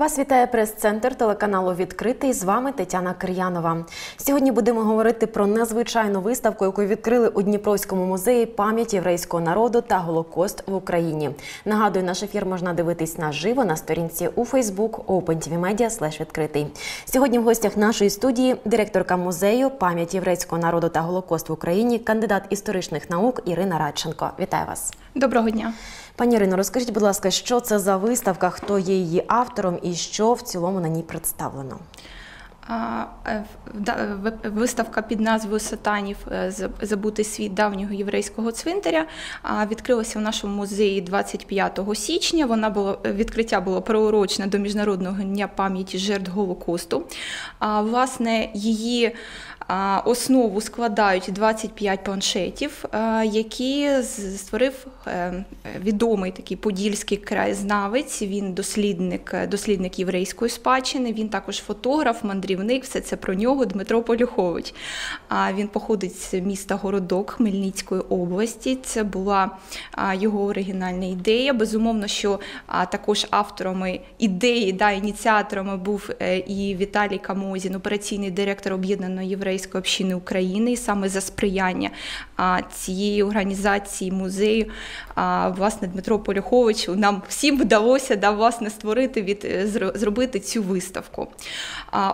Вас вітає прес-центр телеканалу Відкритий. З вами Тетяна Кир'янова. Сьогодні будемо говорити про незвичайну виставку, яку відкрили у Дніпровському музеї пам'яті єврейського народу та Голокост в Україні. Нагадую, наш ефір можна дивитись наживо на сторінці у Facebook OpenTVMedia. Сьогодні в гостях нашої студії директорка музею пам'яті єврейського народу та Голокост в Україні, кандидат історичних наук Ірина Радченко. Вітаю вас. Доброго дня. Пані Ірино, розкажіть, будь ласка, що це за виставка, хто є її автором і що в цілому на ній представлено? Е, виставка під назвою Сатанів е, Забутий світ давнього єврейського цвинтаря відкрилася в нашому музеї 25 січня. Вона було відкриття було приурочене до міжнародного дня пам'яті жертв Голокосту. Власне, її Основу складають 25 планшетів, які створив е, відомий такий подільський краєзнавець. Він дослідник, дослідник єврейської спадщини. Він також фотограф, мандрівник. Все це про нього Дмитро Полюхович. Він походить з міста Городок Хмельницької області. Це була його оригінальна ідея. Безумовно, що також авторами ідеї, да, ініціаторами був е, і Віталій Камозін, операційний директор об'єднаної єврейської общини України, і саме за сприяння цієї організації музею, власне, Дмитро Поляхович нам всім вдалося да, власне створити від зробити цю виставку.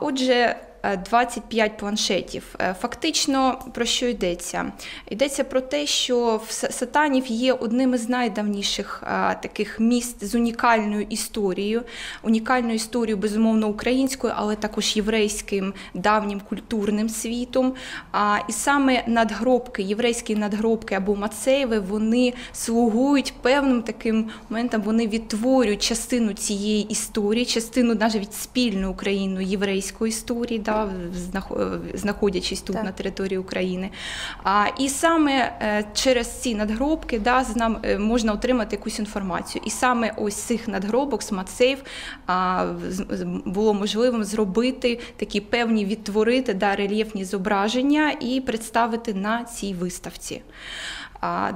Отже. že 25 планшетів. Е, фактично про що йдеться? Йдеться про те, що Сатанів є одним із найдавніших таких міст з унікальною історією, унікальною історією, безумовно, українською, але також єврейським давнім культурним світом. І саме надгробки, єврейські надгробки або мацеєви, вони слугують певним таким моментом, вони відтворюють частину цієї історії, частину навіть спільну Україну єврейської історії та знаходячись тут так. на території України. А, І саме е, через ці надгробки да, нам е, можна отримати якусь інформацію. І саме ось цих надгробок SmartSafe було можливим зробити такі певні відтворити да, рельєфні зображення і представити на цій виставці.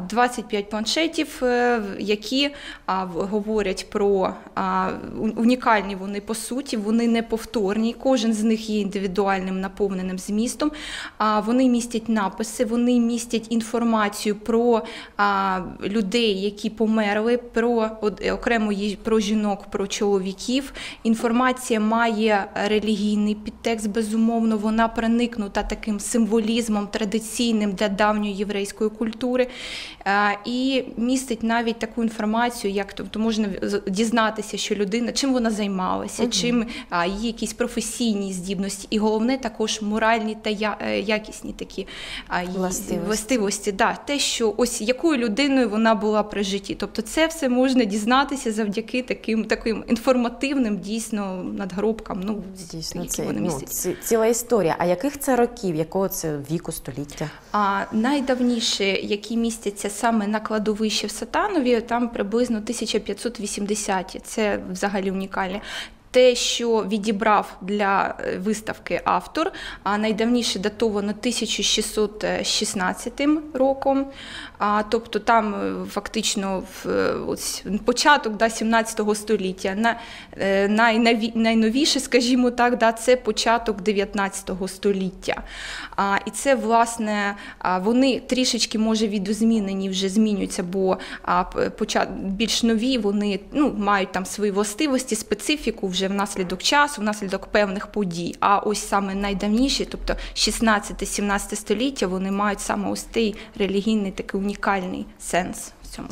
25 планшетів, е, які говорять про унікальні вони по суті, вони неповторні. Кожен з них є індивідуальним наповненим змістом. Вони містять написи, вони містять інформацію про людей, які померли, про окремо про жінок, про чоловіків. Інформація має релігійний підтекст, безумовно, вона проникнута таким символізмом традиційним для давньої єврейської культури. Е, і містить навіть таку інформацію, як тобто можна дізнатися, що людина чим вона займалася, угу. чим її якісь професійні здібності, і головне також моральні та е, якісні такі властивості. властивості. Да, те, що ось якою людиною вона була при житті. Тобто, це все можна дізнатися завдяки таким таким інформативним дійсно надгробкам. Ну дійсно які це вони ну, ціла історія. А яких це років, якого це віку століття? А найдавніше, які містяться саме на кладовищі в Сатанові, там приблизно 1580 Це взагалі унікальні те, що відібрав для е, виставки автор, а найдавніше датовано 1616 роком. Тобто там е, фактично е, ось, початок да, 17 століття. На, найнові, найновіше, скажімо так, да, це початок 19 століття. І це, власне, вони трішечки, може, відозмінені вже змінюються, бо більш нові вони ну, мають там свої властивості, специфіку вже внаслідок часу, внаслідок певних подій. А ось саме найдавніші, тобто 16-17 століття, вони мають саме ось цей релігійний такий унікальний сенс в цьому.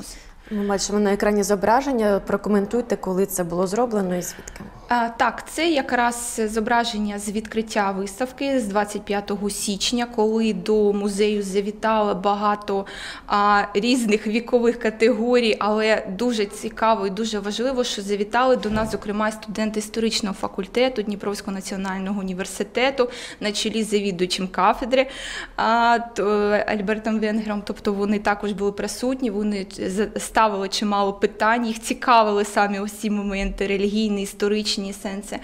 Ми бачимо на екрані зображення. Прокоментуйте, коли це було зроблено і звідки. Так, це якраз зображення з відкриття виставки з 25 січня, коли до музею завітало багато різних вікових категорій, але дуже цікаво і дуже важливо, що завітали до нас, зокрема, студенти історичного факультету Дніпровського національного університету на чолі з завідувачем кафедри Альбертом Венгером. Тобто вони також були присутні. Вони ставили чимало питань, їх цікавили самі ці моменти релігійні, історичні сенси.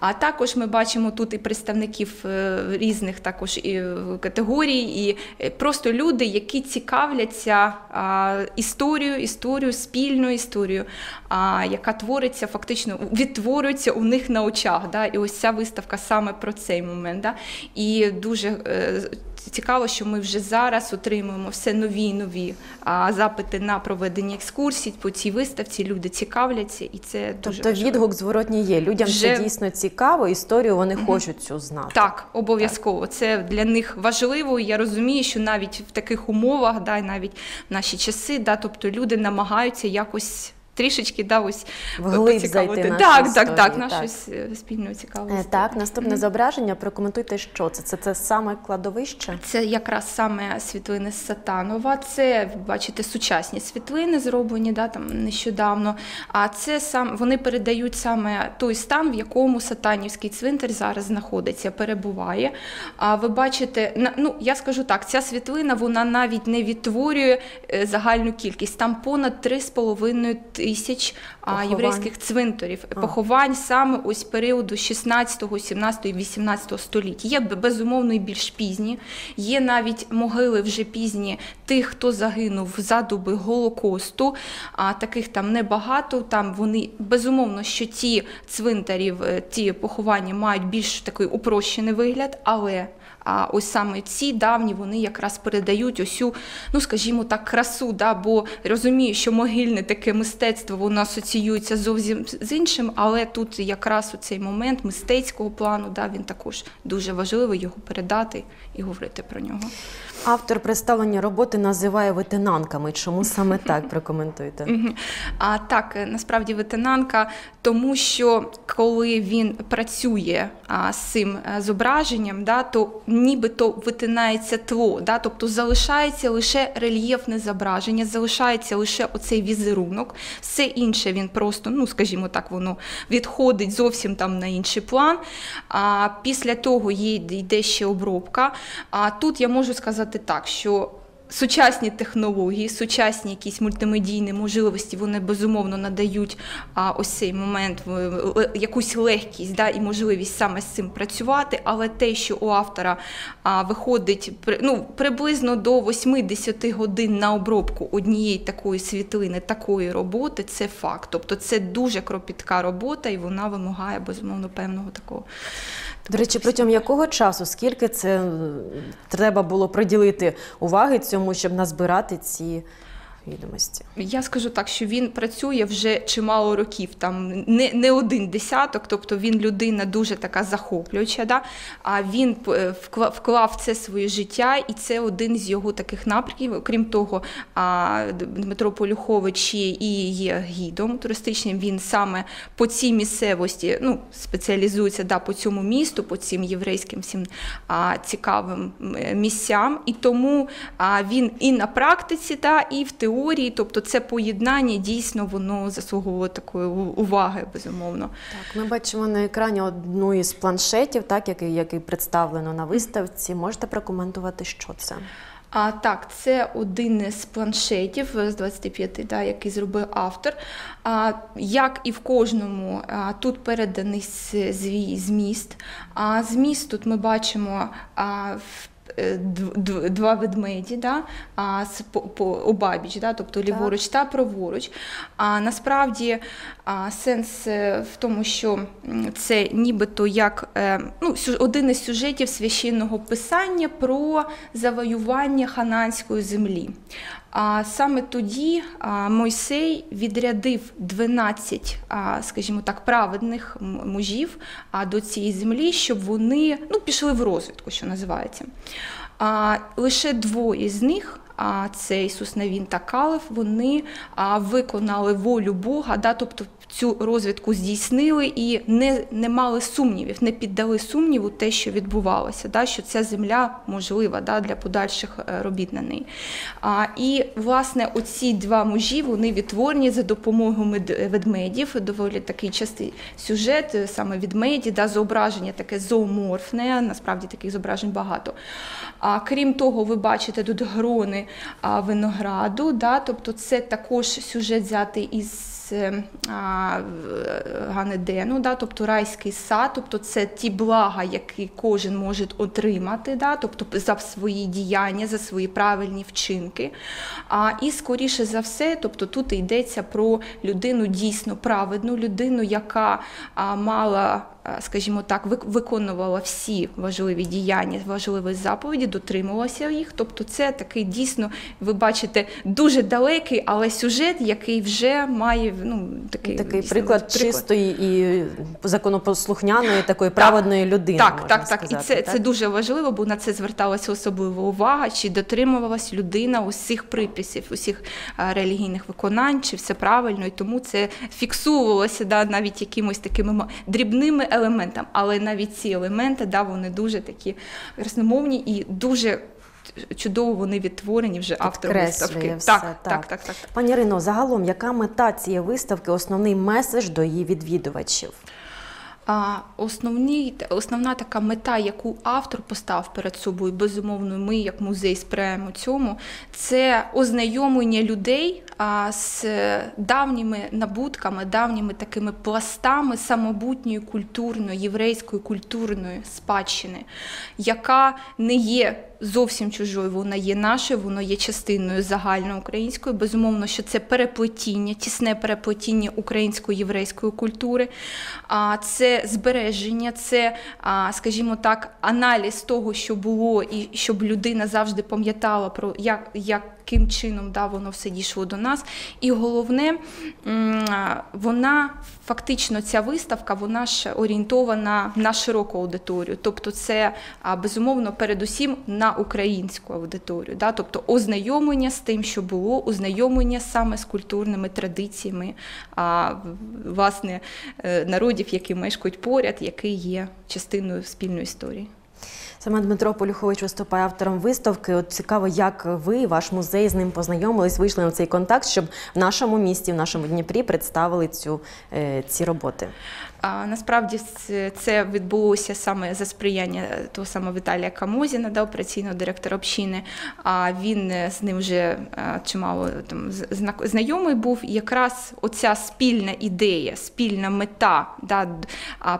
А також ми бачимо тут і представників е, різних також і е, категорій, і е, просто люди, які цікавляться історією, історією, спільною історією, яка твориться фактично, відтворюється у них на очах. Да? І ось ця виставка саме про цей момент. Да? І дуже цікаво, що ми вже зараз отримуємо все нові і нові а, запити на проведення екскурсій по цій виставці. Люди цікавляться, і це дуже Тобто важливо. відгук зворотній є. Людям Вже- це дійсно цікаво, історію вони хочуть цю знати. Так, обов'язково. Це для них важливо. Я розумію, що навіть в таких умовах, да, навіть в наші часи, да, тобто люди намагаються якось. Трішечки да, ось поцікавити. так, так, так, нашу так. с- спільну цікаву Е. Так, наступне зображення. Прокоментуйте, що це. Це, це саме кладовище. Це якраз саме світлини з Сатанова. Це бачите сучасні світлини, зроблені да, там нещодавно. А це сам вони передають саме той стан, в якому Сатанівський цвинтар зараз знаходиться, перебуває. А ви бачите, на- ну я скажу так, ця світлина вона навіть не відтворює е, загальну кількість. Там понад 3,5 тисяч Поховань. єврейських цвинтарів, поховань саме ось періоду 16, 17 і 18 століття. Є безумовно і більш пізні. Є навіть могили вже пізні тих, хто загинув за доби Голокосту. А таких там небагато. Там вони безумовно, що ті цвинтарів, е, ті поховання мають більш такий упрощений вигляд, але. А ось саме ці давні вони якраз передають усю, ну скажімо так, красу, да, бо розумію, що могильне таке мистецтво воно асоціюється зовсім з іншим, але тут якраз у цей момент мистецького плану, да, він також дуже важливий його передати і говорити про нього. Автор представлення роботи називає ветенанками. Чому саме так прокоментуйте? А так, е, насправді ветенанка, тому що коли він працює а, з цим е, зображенням, да, то нібито витинається тло, да, тобто залишається лише рельєфне зображення, залишається лише оцей візерунок, все інше він просто, ну скажімо так, воно відходить зовсім там на інший план. А після того є йде ще обробка. А тут я можу сказати так, що Сучасні технології, сучасні якісь мультимедійні можливості, вони безумовно надають а, ось цей момент якусь легкість да, і можливість саме з цим працювати. Але те, що у автора а, виходить ну, приблизно до 8-10 годин на обробку однієї такої світлини, такої роботи, це факт. Тобто це дуже кропітка робота, і вона вимагає безумовно певного такого. До речі, протягом якого часу, скільки це е, треба було приділити уваги цьому, щоб назбирати ці відомості? Я скажу так, що він працює вже чимало років, там не, не один десяток, тобто він людина дуже така захоплююча. Да? А він е, вклав це своє життя, і це один з його таких напрямків. Окрім того, Дмитро Полюхович і є гідом туристичним. Він саме по цій місцевості ну, спеціалізується да, по цьому місту, по цим єврейським всім а, цікавим місцям. І тому а, він і на практиці, да, і в теорії, тобто це поєднання дійсно воно заслуговує такої уваги, безумовно. Так, ми бачимо на екрані одну із планшетів, так який, який представлено на виставці. Можете прокоментувати, що це? А так, це один з планшетів з 25, да, який зробив автор. А, як і в кожному, а, тут переданий свій зміст. А зміст тут ми бачимо. А, е, Два ведмеді, да, а, з по, по обабіч, да, тобто ліворуч та праворуч. А насправді а, сенс е, в тому, що це нібито як е, ну, один із сюжетів священного писання про завоювання хананської землі. А саме тоді а, Мойсей відрядив 12, а, скажімо так, праведних мужів а, до цієї землі, щоб вони ну, пішли в розвідку, що називається. А, лише двоє з них. А це Ісус Навін та Калев, вони виконали волю Бога, да, тобто цю розвідку здійснили і не, не мали сумнівів, не піддали сумніву те, що відбувалося, да, що ця земля можлива да, для подальших е, робіт на неї. А, і власне оці два мужі вони відтворені за допомогою ведмедів. Доволі такий частий сюжет, е, саме ведмеді, да, зображення таке зооморфне, насправді таких зображень багато. А крім того, ви бачите тут грони а, винограду, да, тобто це також сюжет взятий із е, Ганедену, да, тобто райський сад, тобто це ті блага, які кожен може отримати, да, тобто за свої діяння, за свої правильні вчинки. А, і скоріше за все, тобто тут йдеться про людину дійсно праведну, людину, яка мала. А, Скажімо так, вик- виконувала всі важливі діяння, важливі заповіді, дотримувалася їх. Тобто, це такий дійсно, ви бачите, дуже далекий, але сюжет, який вже має ну такий, Такий дійсно, приклад чистої і законопослухняної, такої праведної людини. Так, можна так, так. сказати, і це, це дуже важливо, бо на це зверталася особлива увага, чи дотримувалась людина усіх приписів, усіх е, релігійних виконань, чи все правильно, і тому це фіксувалося да, навіть якимось такими дрібними елементами. Але навіть ці елементи, да, вони дуже такі красномовні і дуже чудово вони відтворені вже автором виставки. все, так, так. так, так, так. Пані Ірино, загалом, яка мета цієї виставки, основний меседж до її відвідувачів? А, основні, основна така мета, яку автор постав перед собою, безумовно, ми, як музей, сприяємо цьому, це ознайомлення людей з давніми набутками, давніми такими пластами самобутньої культурної, єврейської культурної спадщини, яка не є зовсім чужою, вона є нашою, воно є частиною загальноукраїнської. Безумовно, що це переплетіння, тісне переплетіння української єврейської культури, а це збереження, це, скажімо так, аналіз того, що було, і щоб людина завжди пам'ятала про як. як яким чином да, воно все дійшло до нас. І головне, вона фактично ця виставка вона ж орієнтована на широку аудиторію. Тобто, це безумовно передусім на українську аудиторію. Да? Тобто ознайомлення з тим, що було, ознайомлення саме з культурними традиціями власне е, народів, які мешкають поряд, які є частиною спільної історії. Саме Дмитро Полюхович виступає автором виставки. От цікаво, як ви, ваш музей з ним познайомились, вийшли на цей контакт, щоб в нашому місті, в нашому Дніпрі представили цю, е, ці роботи. А насправді це- відбулося саме за сприяння того самого Віталія Камозіна, да, операційного директора общини. А він е, з ним вже е, чимало там знайомий був. І якраз оця спільна ідея, спільна мета да,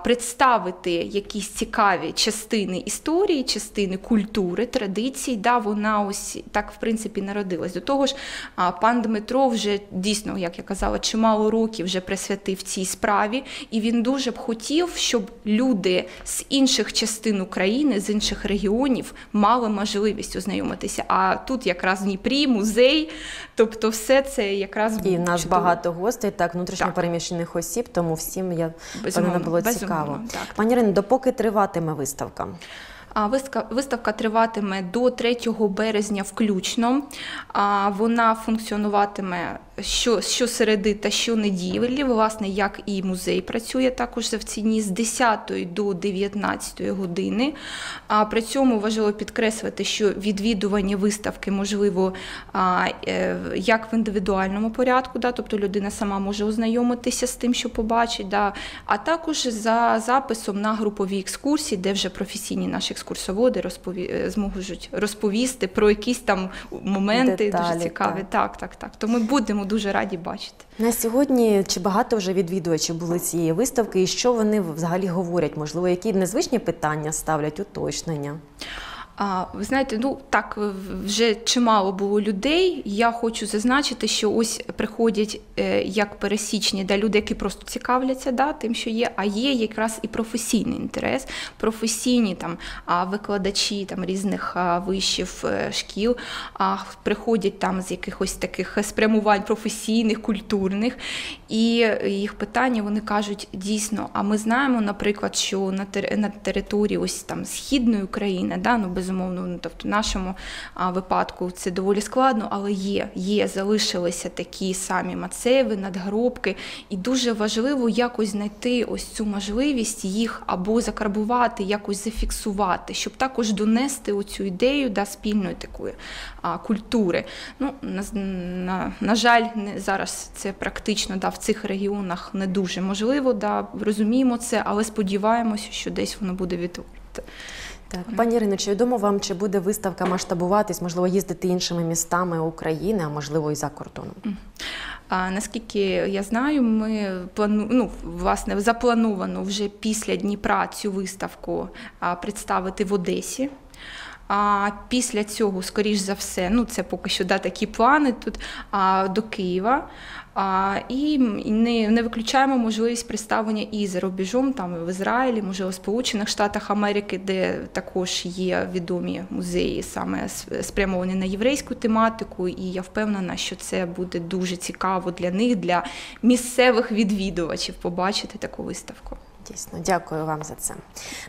представити якісь цікаві частини історії, частини культури, традицій, да, вона ось так в принципі народилась. До того ж, пан Дмитро вже дійсно, як я казала, чимало років вже присвятив цій справі, і він дуже б хотів, щоб люди з інших частин України, з інших регіонів мали можливість ознайомитися. А тут якраз Дніпрі, музей, тобто все це якраз І в нас чудово. багато гостей, так, внутрішньо переміщених осіб, тому всім я Безумовно, певно було безумовно, цікаво. так. Пані Ірино, допоки триватиме виставка? Виставка, триватиме до 3 березня включно. Вона функціонуватиме що, щосереди та щонеділі, власне, як і музей працює також в ціні з 10 до 19 години. А при цьому важливо підкреслити, що відвідування виставки можливо а, е, як в індивідуальному порядку, да, тобто людина сама може ознайомитися з тим, що побачить, да, а також за записом на групові екскурсії, де вже професійні наші екскурсоводи розпові... е, зможуть розповісти про якісь там моменти Деталі, дуже цікаві. так. Так, так, так. То ми будемо дуже раді бачити. На сьогодні чи багато вже відвідувачів були цієї виставки, і що вони взагалі говорять? Можливо, які незвичні питання ставлять, уточнення? А, ви знаєте, ну так вже чимало було людей. Я хочу зазначити, що ось приходять е, як пересічні да, люди, які просто цікавляться да, тим, що є, а є якраз і професійний інтерес, професійні там викладачі там різних вишів е, шкіл, а приходять там з якихось таких спрямувань професійних, культурних, і їх питання вони кажуть дійсно. А ми знаємо, наприклад, що на території ось там східної України, да, ну без безумовно, ну, тобто в нашому випадку це доволі складно, але є, є, залишилися такі самі мацеви, надгробки, і дуже важливо якось знайти ось цю можливість їх або закарбувати, якось зафіксувати, щоб також донести оцю ідею да, спільної такої а, культури. Ну, на, на, на жаль, не, зараз це практично да, в цих регіонах не дуже можливо. Да, розуміємо це, але сподіваємося, що десь воно буде відтворити. Так, пані Ірино, чи відомо вам, чи буде виставка масштабуватись, можливо, їздити іншими містами України, а можливо і за кордоном? А наскільки я знаю, ми плану, ну, власне заплановано вже після Дніпра цю виставку представити в Одесі. А після цього, скоріш за все, ну це поки що да, такі плани тут а, до Києва. І не, не виключаємо можливість представлення і за рубежом, там в Ізраїлі, можливо, в Сполучених Штатах Америки, де також є відомі музеї, саме спрямовані на єврейську тематику. І я впевнена, що це буде дуже цікаво для них, для місцевих відвідувачів, побачити таку виставку. Дійсно, дякую вам за це.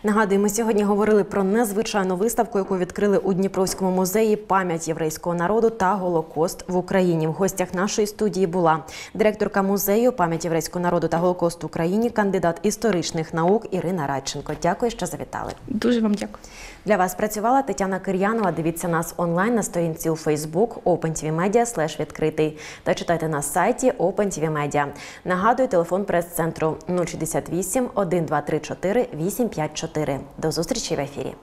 Нагадую, ми сьогодні говорили про незвичайну виставку, яку відкрили у Дніпровському музеї пам'ять єврейського народу та Голокост в Україні. В гостях нашої студії була директорка музею пам'ять єврейського народу та Голокост в Україні, кандидат історичних наук Ірина Радченко. Дякую, що завітали. Дуже вам дякую. Для вас працювала Тетяна Кир'янова. Дивіться нас онлайн на сторінці у Facebook OpenTVMedia відкритий та читайте на сайті OpenTVMedia. Нагадую, телефон прес-центру 068 1234 854. До зустрічі в ефірі.